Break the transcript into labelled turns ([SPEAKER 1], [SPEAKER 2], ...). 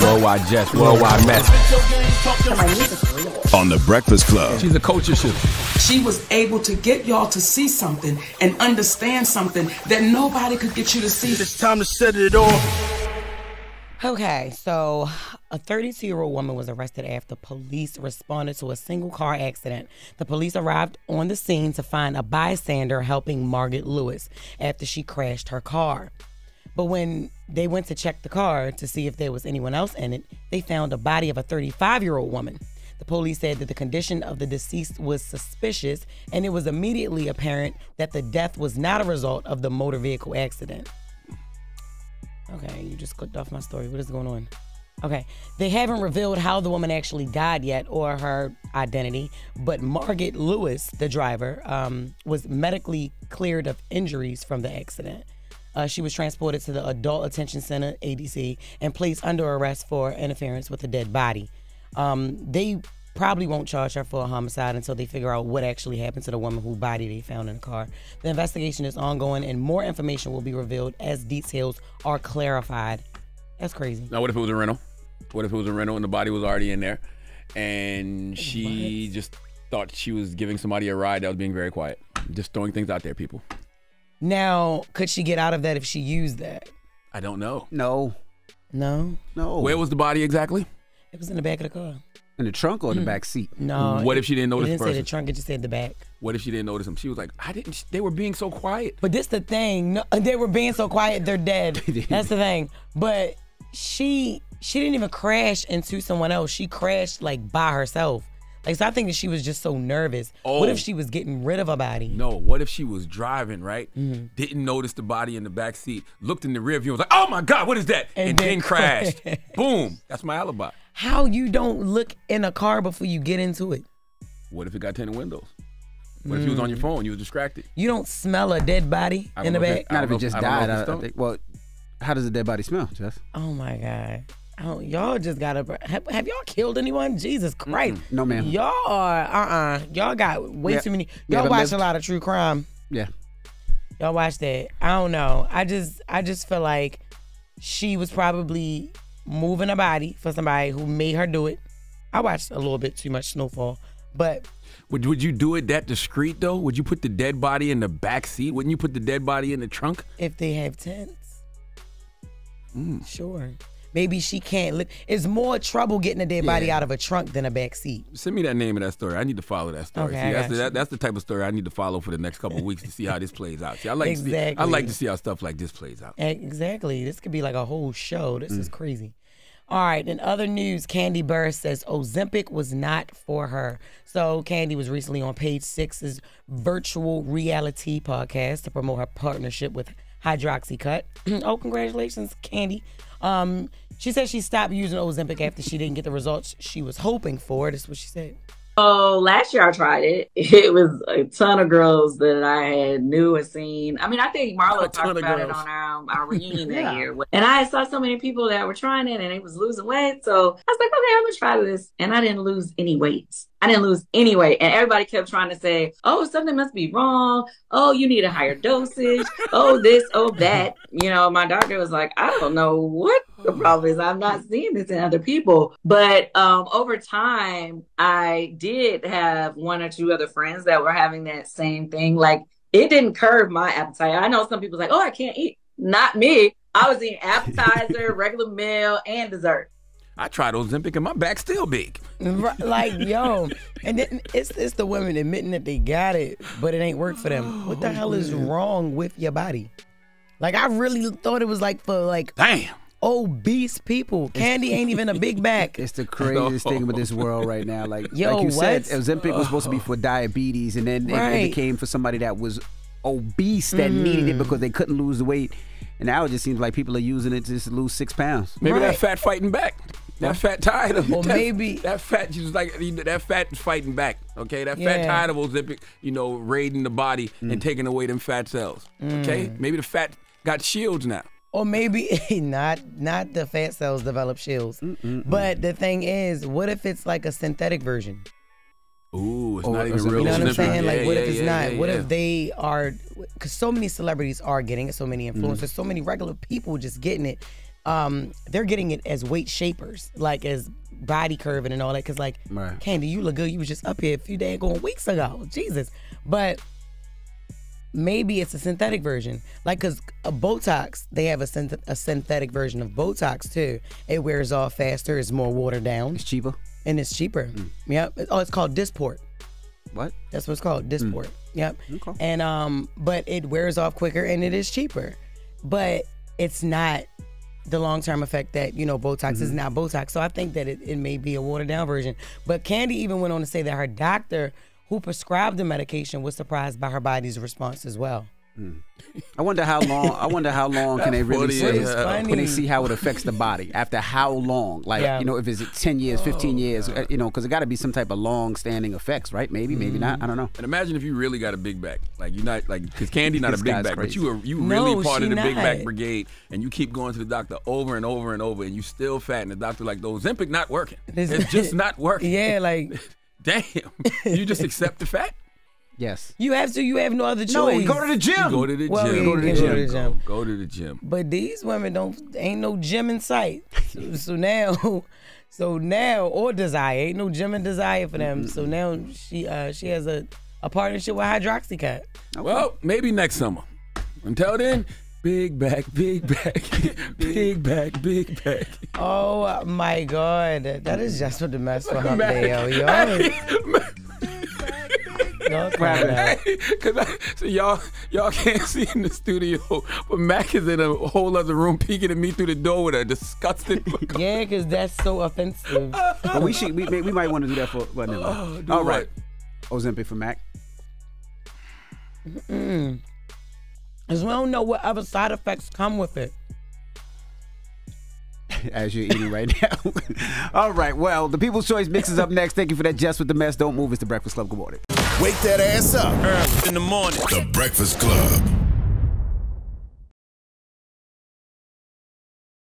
[SPEAKER 1] Worldwide Jess, worldwide mess.
[SPEAKER 2] On the Breakfast Club.
[SPEAKER 1] She's a culture shift.
[SPEAKER 3] She was able to get y'all to see something and understand something that nobody could get you to see.
[SPEAKER 4] It's time to set it off.
[SPEAKER 5] Okay, so a 32 year old woman was arrested after police responded to a single car accident. The police arrived on the scene to find a bystander helping Margaret Lewis after she crashed her car. But when they went to check the car to see if there was anyone else in it, they found a body of a 35 year old woman. The police said that the condition of the deceased was suspicious, and it was immediately apparent that the death was not a result of the motor vehicle accident. Okay, you just clicked off my story. What is going on? Okay, they haven't revealed how the woman actually died yet or her identity, but Margaret Lewis, the driver, um, was medically cleared of injuries from the accident. Uh, she was transported to the Adult Detention Center, ADC, and placed under arrest for interference with a dead body. Um, they probably won't charge her for a homicide until they figure out what actually happened to the woman whose body they found in the car. The investigation is ongoing, and more information will be revealed as details are clarified. That's crazy.
[SPEAKER 1] Now, what if it was a rental? What if it was a rental and the body was already in there, and she just thought she was giving somebody a ride that was being very quiet, just throwing things out there, people.
[SPEAKER 5] Now, could she get out of that if she used that?
[SPEAKER 1] I don't know.
[SPEAKER 6] No,
[SPEAKER 5] No,
[SPEAKER 6] no.
[SPEAKER 1] Where was the body exactly?
[SPEAKER 5] it was in the back of the car.
[SPEAKER 6] in the trunk or in the mm. back seat?
[SPEAKER 5] No.
[SPEAKER 1] Mm, what
[SPEAKER 5] it-
[SPEAKER 1] if she didn't
[SPEAKER 5] It
[SPEAKER 1] notice
[SPEAKER 5] didn't
[SPEAKER 1] the
[SPEAKER 5] say the
[SPEAKER 1] person?
[SPEAKER 5] trunk; it just said the back.
[SPEAKER 1] What if she didn't notice him? She was like, I didn't. They were being so quiet.
[SPEAKER 5] But this the thing. No, they were being so quiet, they're dead. That's the thing. But she she didn't even crash into someone else. She crashed like by herself. Like so I think that she was just so nervous. What
[SPEAKER 1] Oh.
[SPEAKER 5] if she was getting rid of a body?
[SPEAKER 1] No, what if she was driving, right?
[SPEAKER 5] Mm-hmm.
[SPEAKER 1] Didn't notice the body in the back seat, looked in the rear view, was like, oh my God, what is that? And,
[SPEAKER 5] And
[SPEAKER 1] then
[SPEAKER 5] then
[SPEAKER 1] crashed. Boom. That's my alibi.
[SPEAKER 5] How you don't look in a car before you get into it?
[SPEAKER 1] What if it got tinted windows? What if you was on your phone? You was distracted.
[SPEAKER 5] You don't smell a dead body in the back.
[SPEAKER 1] it-
[SPEAKER 6] Not if it just
[SPEAKER 1] I don't
[SPEAKER 6] died. I, I think. Well, how does a dead body smell, Jess?
[SPEAKER 5] Oh my god. Oh, y'all just gotta have, have y'all killed anyone? Jesus Christ.
[SPEAKER 6] No, ma'am.
[SPEAKER 5] Y'all are uh uh Y'all got way
[SPEAKER 6] Yeah.
[SPEAKER 5] too many y'all watch a lot of true crime.
[SPEAKER 6] Yeah.
[SPEAKER 5] Y'all watch that. I don't know. I just I just feel like she was probably moving a body for somebody who made her do it. I watched a little bit too much snowfall. But
[SPEAKER 1] Would, would you do it that discreet though? Would you put the dead body in the back seat? Wouldn't you put the dead body in the trunk?
[SPEAKER 5] if they have tents,
[SPEAKER 1] Mm.
[SPEAKER 5] sure. Maybe she can't live. It's more trouble getting a dead body out of a trunk than a back seat.
[SPEAKER 1] Send me that name of that story. I need to follow that story.
[SPEAKER 5] Okay,
[SPEAKER 1] see, that's, the, that, that's the type of story I need to follow for the next couple of weeks to see how this plays out. See, I like to see, I like to see how stuff like this plays out.
[SPEAKER 5] Exactly. This could be like a whole show. This
[SPEAKER 1] Mm.
[SPEAKER 5] is crazy. All right. In other news, Kandi Burruss says Ozempic was not for her. So Kandi was recently on Page Six's virtual reality podcast to promote her partnership with Hydroxycut. oh, congratulations, Kandi. Um, she said she stopped using Ozempic after she didn't get the results she was hoping for. That's what she said.
[SPEAKER 7] Oh, last year I tried it. It was a ton of girls that I had knew and seen. I mean, I think Marlo talked about it on our, our reunion
[SPEAKER 6] Yeah.
[SPEAKER 7] that year. And I saw so many people that were trying it and it was losing weight. So I was like, okay, I'm gonna try this. And I didn't lose any weight. I didn't lose any weight. And everybody kept trying to say, oh, something must be wrong. Oh, you need a higher dosage. oh, this, oh, that. You know, my doctor was like, I don't know what the problem is. I'm not seeing this in other people. But um, over time, I did have one or two other friends that were having that same thing. Like it didn't curb my appetite. I know some people's like, oh, I can't eat. Not me. I was eating appetizer, regular meal, and dessert.
[SPEAKER 1] I tried Ozempic and my back's still big.
[SPEAKER 5] Like yo, and then it's it's the women admitting that they got it, but it ain't work for them. What the hell is wrong with your body? Like I really thought it was like for like
[SPEAKER 1] Damn.
[SPEAKER 5] Obese people. Kandi ain't even a big back.
[SPEAKER 6] It's the craziest thing about this world right now. Like,
[SPEAKER 5] Yo,
[SPEAKER 6] like you said,
[SPEAKER 5] what?
[SPEAKER 6] Ozempic was supposed to be for diabetes, and then it- it, became for somebody that was obese that mm. needed it because they couldn't lose the weight. And now it just seems like people are using it to just lose six pounds.
[SPEAKER 1] Maybe that fat fighting back. That fat tired of
[SPEAKER 5] Or
[SPEAKER 1] that,
[SPEAKER 5] maybe-
[SPEAKER 1] that fat just like that fat is fighting back. Okay, that fat
[SPEAKER 5] Yeah.
[SPEAKER 1] tired of Ozempic, you know, raiding the body and mm. taking away them fat cells. Okay, mm. maybe the fat got shields now.
[SPEAKER 5] Or maybe not not the fat cells develop shields. But the thing is, what if it's like a synthetic version?
[SPEAKER 1] Ooh, it's
[SPEAKER 6] Or-
[SPEAKER 1] not even real.
[SPEAKER 5] You know what I'm
[SPEAKER 1] Ozempic.
[SPEAKER 5] saying? Like,
[SPEAKER 1] Yeah,
[SPEAKER 5] what if it's
[SPEAKER 1] yeah,
[SPEAKER 5] not?
[SPEAKER 1] yeah,
[SPEAKER 5] what if they are? Because so many celebrities are getting it, so many influencers,
[SPEAKER 1] Mm-hmm.
[SPEAKER 5] so many regular people just getting it. um, they're getting it as weight shapers, like as body curving and all that. Cause like,
[SPEAKER 6] Right.
[SPEAKER 5] Kandi, you look good. You was just up here a few days going weeks ago. Jesus, but maybe it's a synthetic version. Like, cause a Botox, they have a, synth- a synthetic version of Botox too. It wears off faster. It's more watered down,
[SPEAKER 6] It's cheaper.
[SPEAKER 5] and it's cheaper. Mm. Yep. Oh, it's called Dysport.
[SPEAKER 6] What?
[SPEAKER 5] That's what it's called, mm. Dysport. Yep.
[SPEAKER 6] Okay.
[SPEAKER 5] And um, but it wears off quicker and it is cheaper, but it's not the long term effect that you know Botox is mm-hmm. not Botox. So I think that it, it may be a watered down version. But Kandi even went on to say that her doctor who prescribed the medication was surprised by her body's response as well.
[SPEAKER 6] I wonder how long. I wonder how long can they really
[SPEAKER 1] funny
[SPEAKER 6] say?
[SPEAKER 1] as
[SPEAKER 5] hell.
[SPEAKER 6] Can they see how it affects the body after how long? Like
[SPEAKER 5] Yeah.
[SPEAKER 6] you know, if it's ten years, fifteen years, uh, you know, because it got to be some type of long-standing effects, right? Maybe, maybe not. I don't know.
[SPEAKER 1] And imagine if you really got a big back, like you're not like because Kandi not a big
[SPEAKER 6] guy's
[SPEAKER 1] back, but you were you
[SPEAKER 5] No,
[SPEAKER 1] really part of the big back brigade, and you keep going to the doctor over and over and over, and you still fat, and the doctor like, "The Ozempic not working.
[SPEAKER 5] This-
[SPEAKER 1] It's just not working."
[SPEAKER 5] Yeah, like
[SPEAKER 1] Damn, you just accept the fact.
[SPEAKER 6] Yes.
[SPEAKER 5] you have to. You have no other choice.
[SPEAKER 6] No, go to the gym.
[SPEAKER 1] Go to the
[SPEAKER 5] Well,
[SPEAKER 1] gym.
[SPEAKER 5] yeah,
[SPEAKER 1] Go to the
[SPEAKER 5] you go to
[SPEAKER 1] gym.
[SPEAKER 5] the gym.
[SPEAKER 1] Go, go to the gym.
[SPEAKER 5] But these women don't ain't no gym in sight. So, so now so now or desire. Ain't no gym and desire for them. So now she uh she has a, a partnership with Hydroxycut.
[SPEAKER 1] Well, maybe next summer. Until then, big back, big back, big back, big back.
[SPEAKER 5] Oh my god. That is just what the mess for hump
[SPEAKER 1] Man.
[SPEAKER 5] day, yo. Y'all, y'all crying out.
[SPEAKER 1] Cause I, so y'all y'all can't see in the studio, but Mac is in a whole other room peeking at me through the door with a disgusted look.
[SPEAKER 5] Yeah, cause that's so offensive.
[SPEAKER 6] But we should. We, we might want to do that for. Well, never oh, mind.
[SPEAKER 1] do
[SPEAKER 6] All right.
[SPEAKER 1] what?
[SPEAKER 6] Ozempic for Mac.
[SPEAKER 5] Cause we don't know what other side effects come with it.
[SPEAKER 6] As you're eating right now. All right. Well, the People's Choice mix is up next. Thank you for that. Jess with the mess. Don't move. It's the Breakfast Club. Good morning.
[SPEAKER 4] Wake that ass up.
[SPEAKER 2] Early in the morning.
[SPEAKER 4] The Breakfast Club.